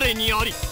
我にあり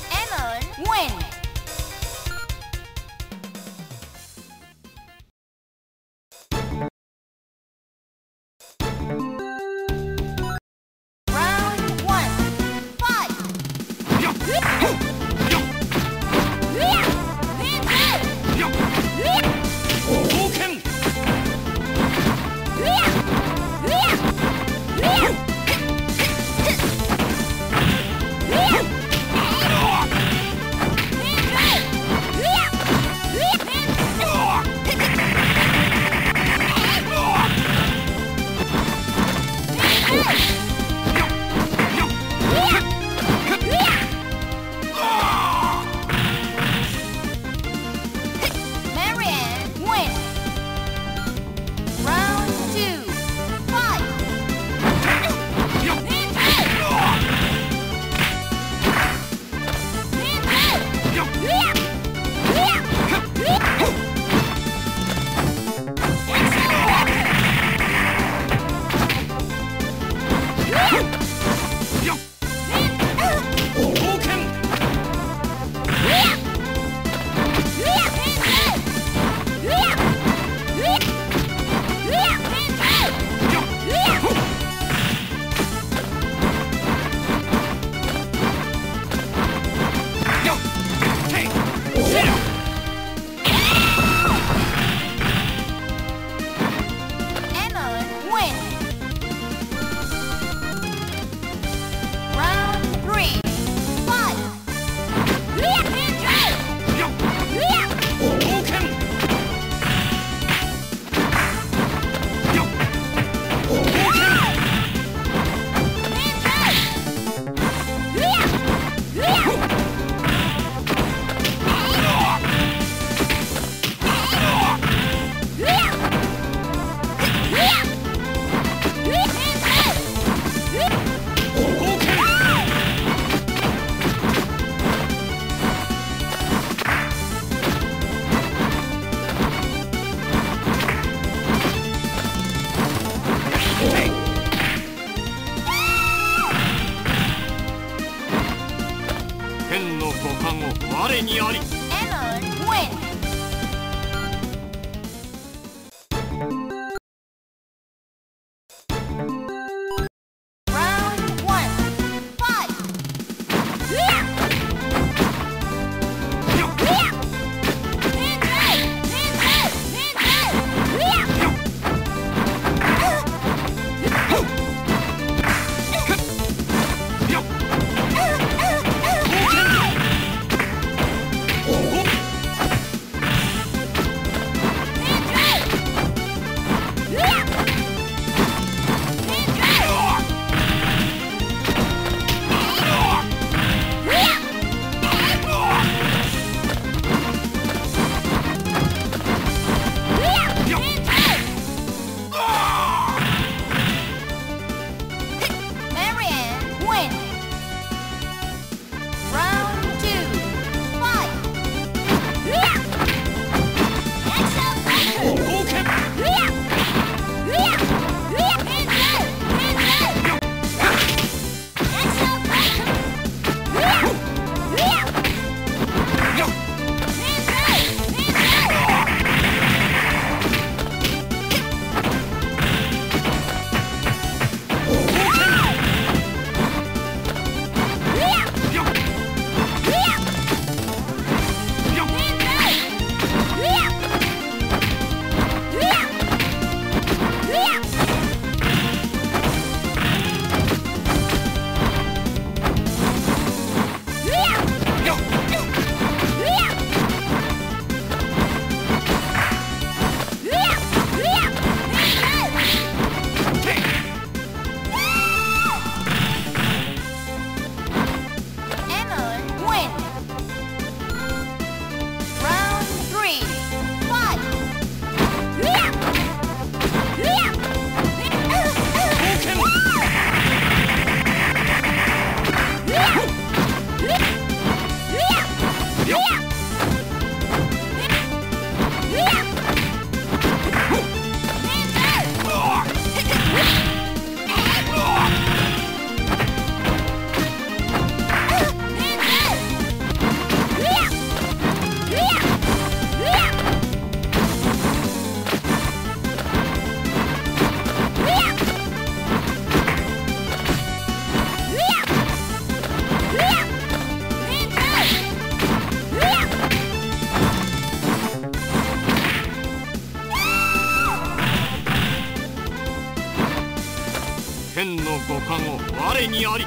五感を我にあり。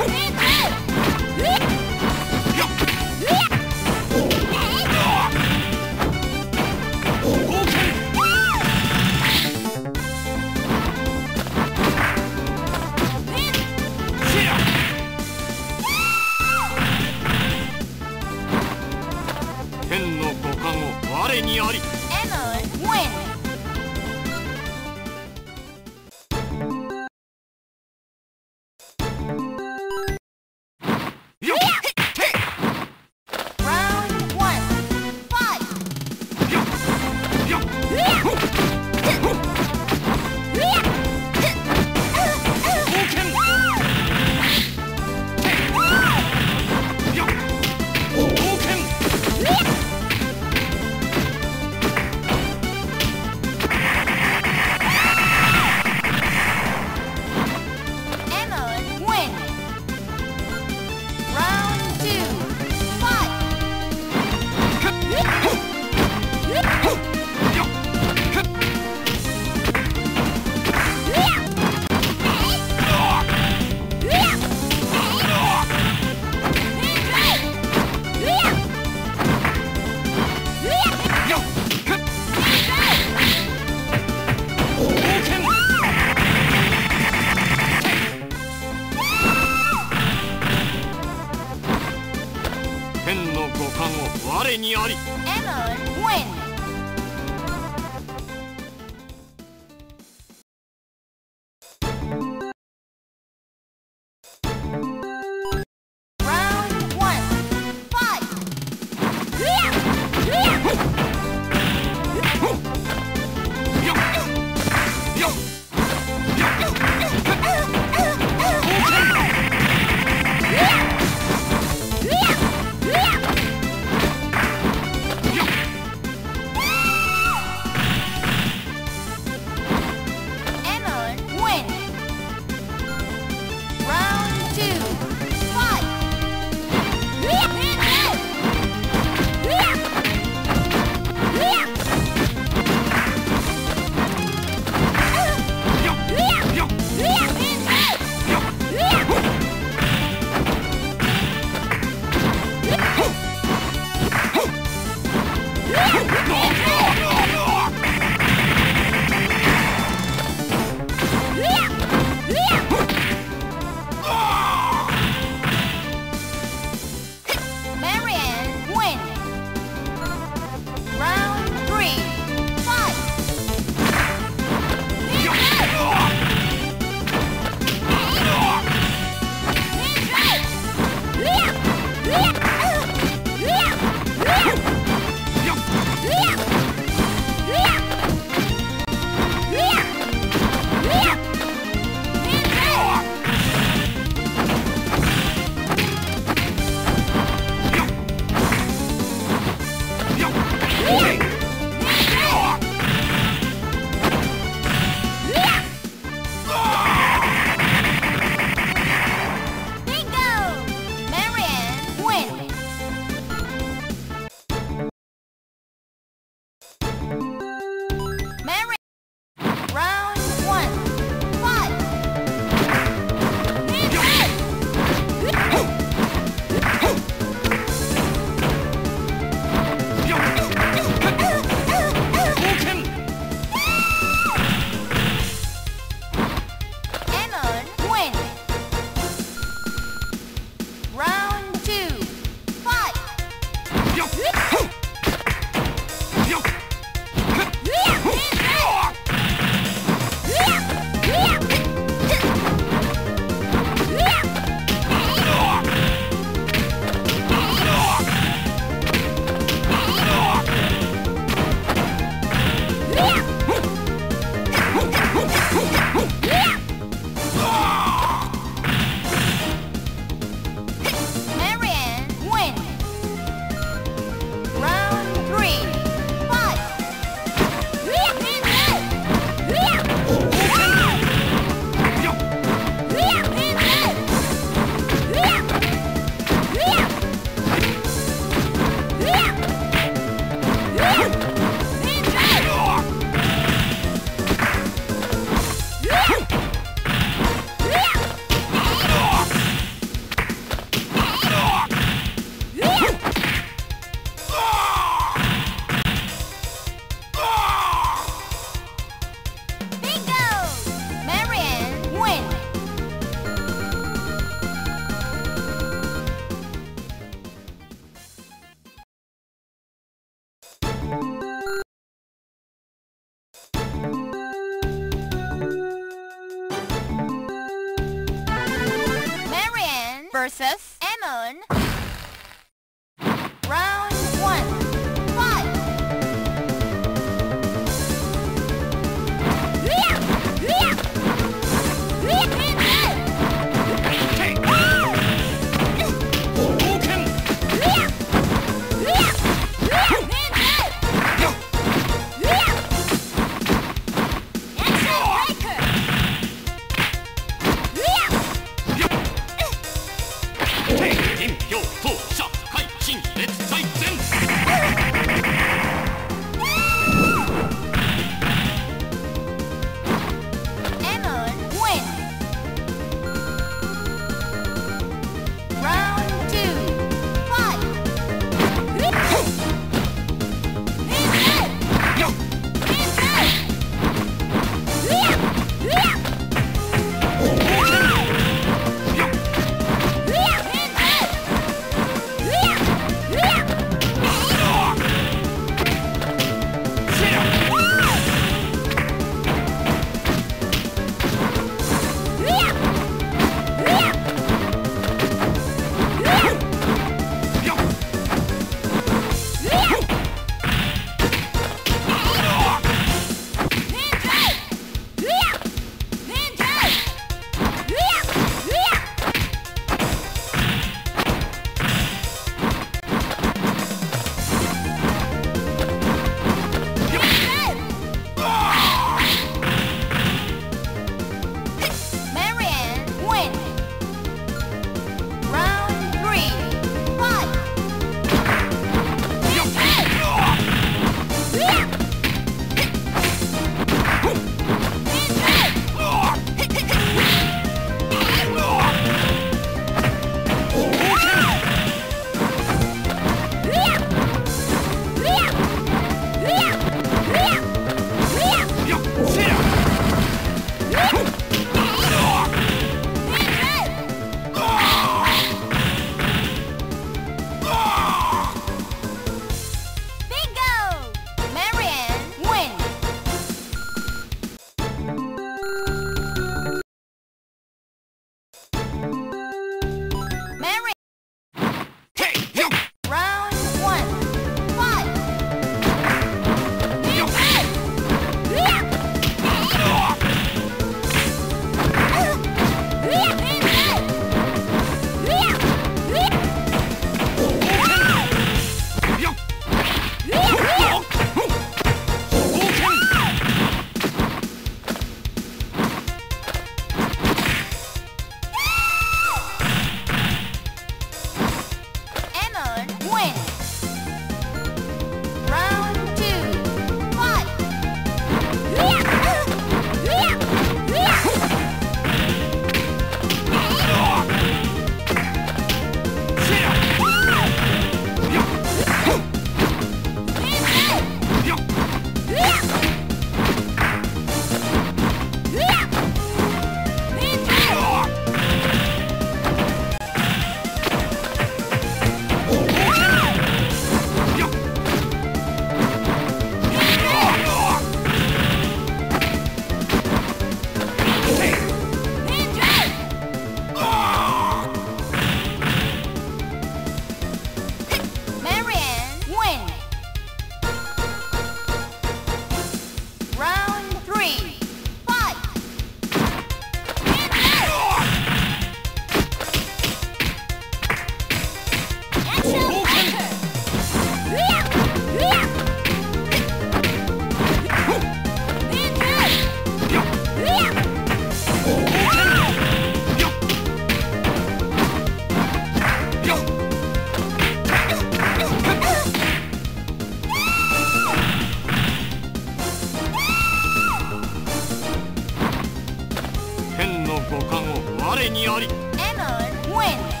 れにあり。エモンウィン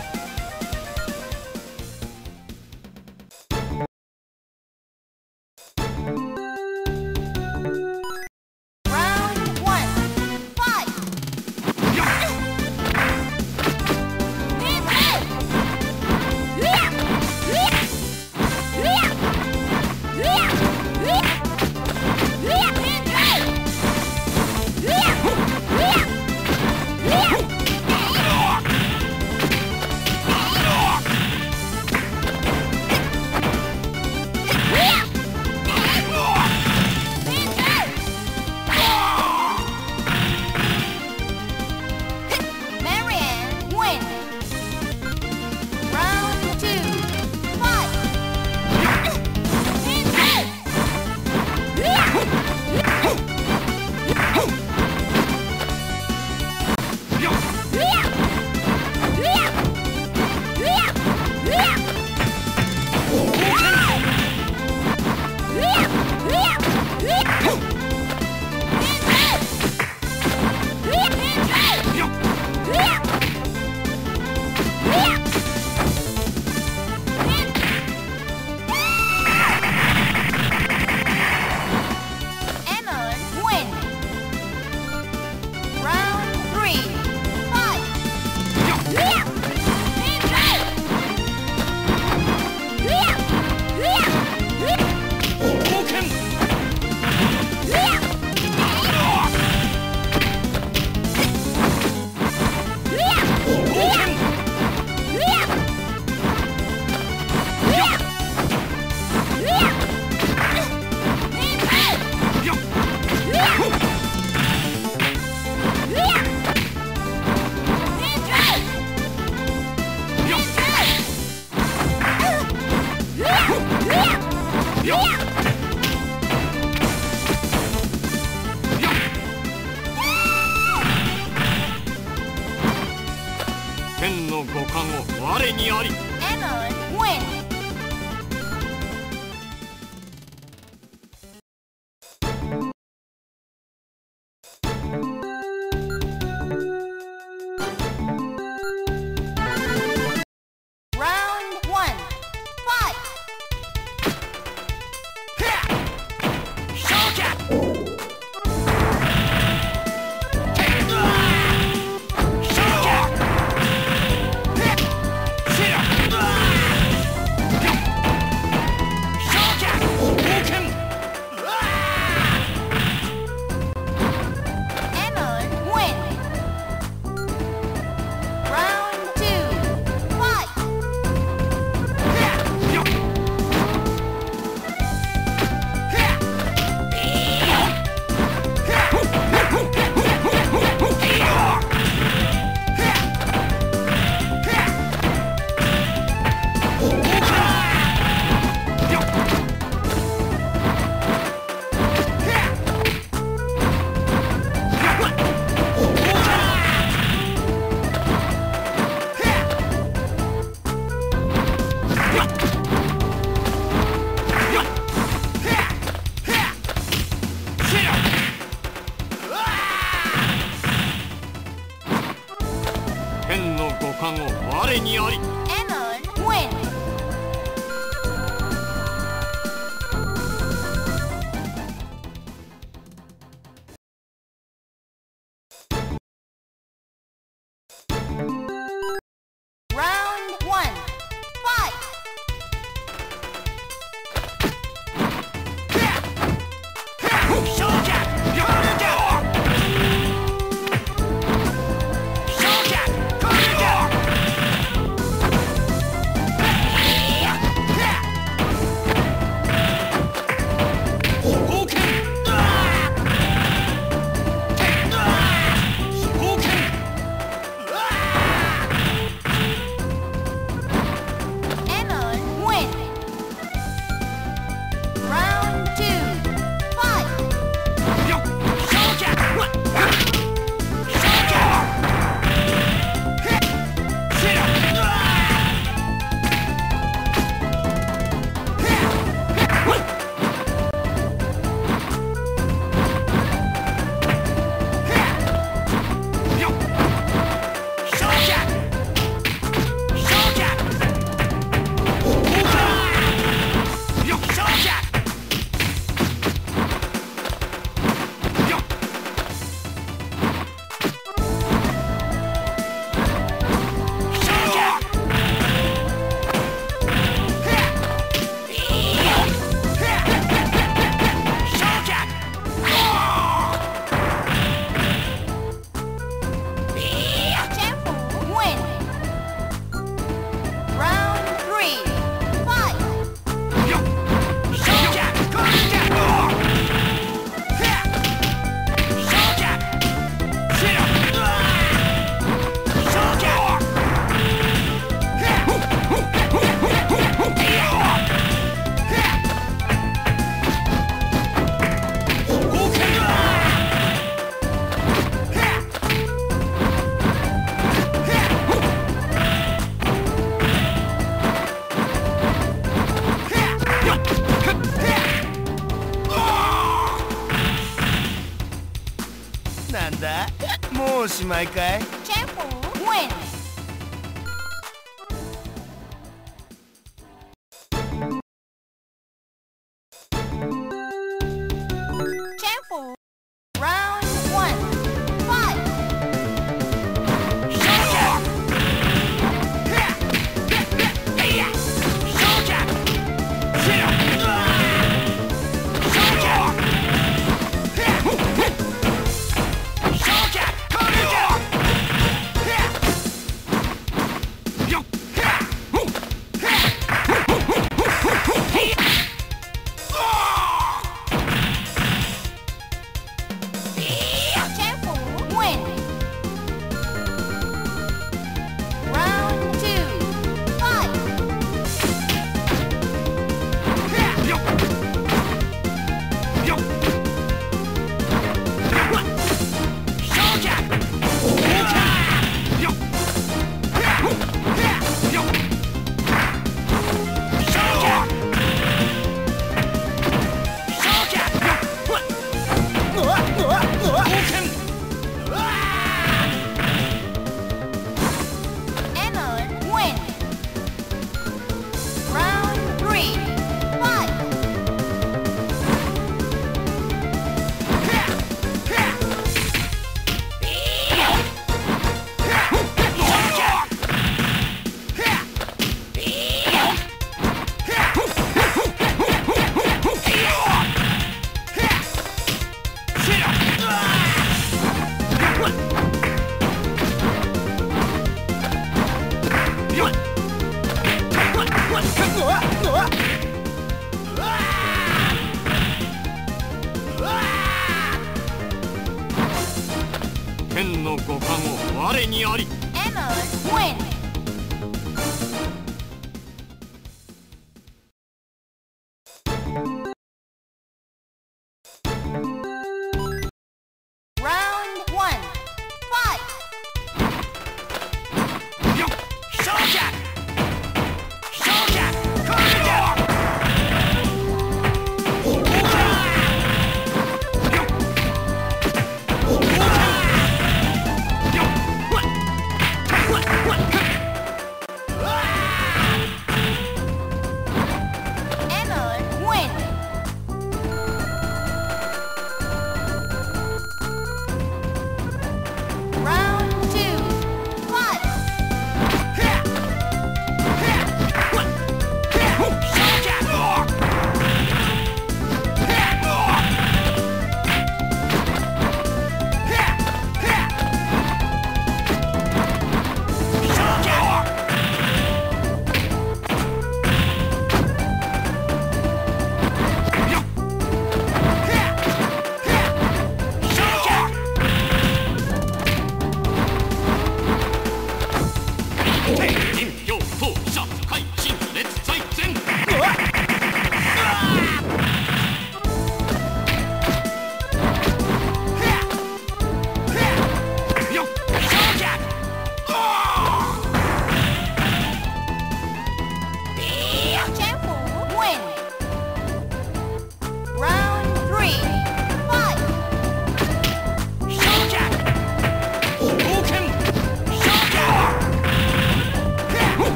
もうおしまいかい？